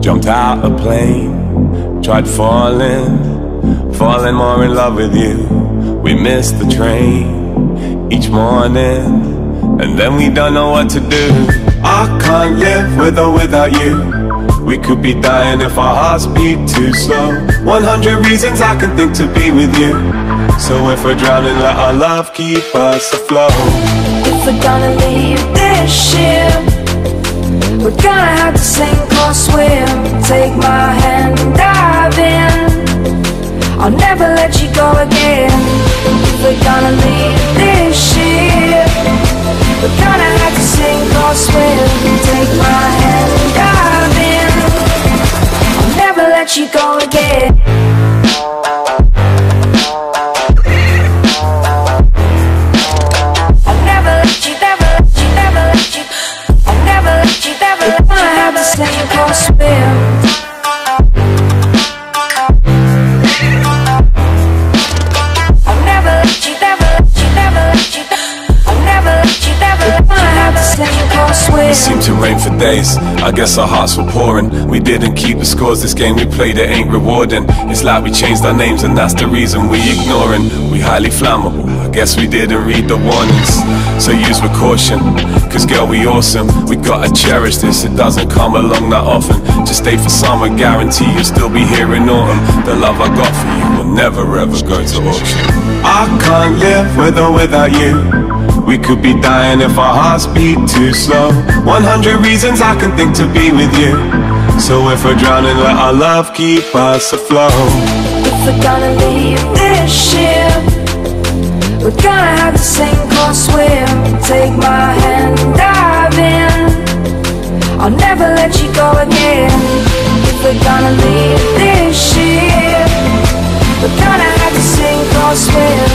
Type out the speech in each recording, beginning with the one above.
Jumped out a plane, tried falling, falling more in love with you. We missed the train each morning, and then we don't know what to do. I can't live with or without you. We could be dying if our hearts beat too slow. 100 reasons I can think to be with you. So if we're drowning, let our love keep us afloat. If we're gonna leave this ship, we're gonna have to sink or swim. Take my hand and dive in. I'll never let you go again. We're gonna leave this ship, we're gonna have to sink or swim. It seemed to rain for days. I guess our hearts were pouring. We didn't keep the scores. This game we played, it ain't rewarding. It's like we changed our names, and that's the reason we ignoring. We highly flammable. I guess we didn't read the warnings. So use with caution. Cause girl, we awesome. We gotta cherish this. It doesn't come along that often. Just stay for summer, guarantee you'll still be here in autumn. The love I got for you will never ever go to auction. I can't live with or without you. We could be dying if our hearts beat too slow 100 reasons I can think to be with you So if we're drowning, let our love keep us afloat If we're gonna leave this ship, we're gonna have to sink or swim. Take my hand dive in. I'll never let you go again. If we're gonna leave this ship, we're gonna have to sink or swim.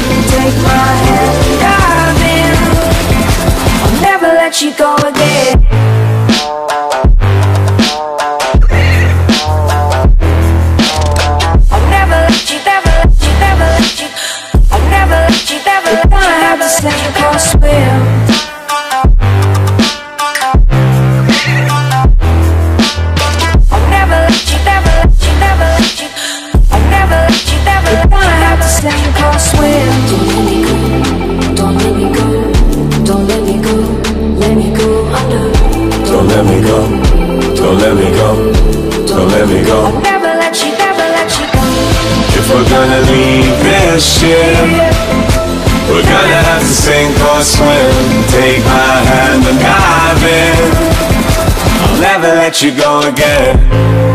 Go go under. Don't let me go, don't let me go, don't let me go. I'll never let you, never let you go. If we're gonna leave this ship We're gonna have to sink or swim. Take my hand and dive in. I'll never let you go again